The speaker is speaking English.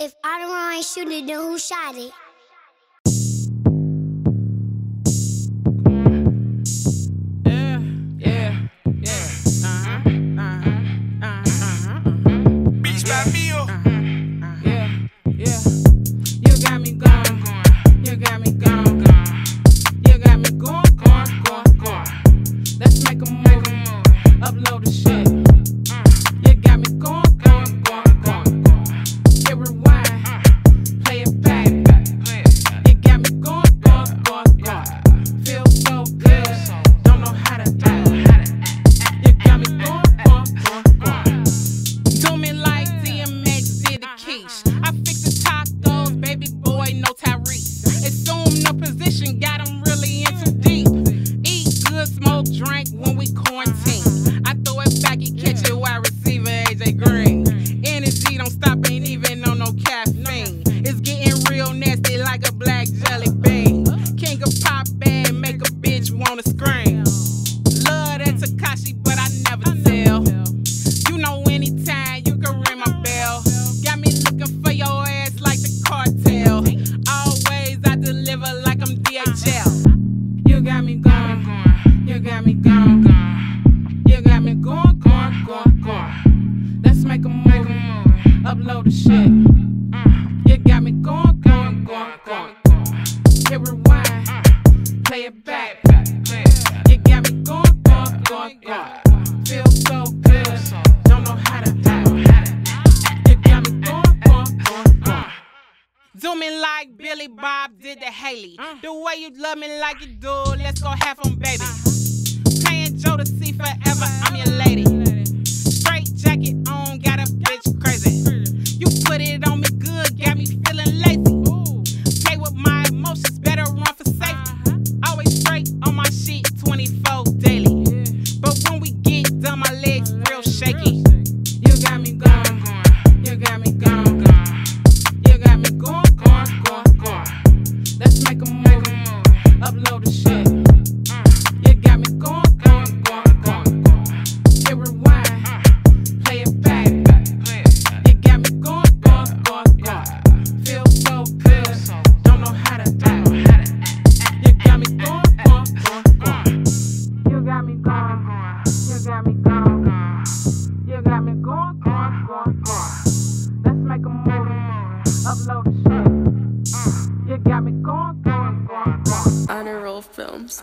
If I don't know I shoot it, then who shot it? me gone, gone. You got me going, going, going, going. Let's make a move, upload the shit. You got me going, going, going, going, going. Hit rewind, play it back. You got me going, going, going, going. Feel so good, don't know how to act. You got me going, going, going, going. Zooming like Billy Bob did to Haley. Uh. The way you love me like you do, let's go have some baby. Honor Roll Filmz.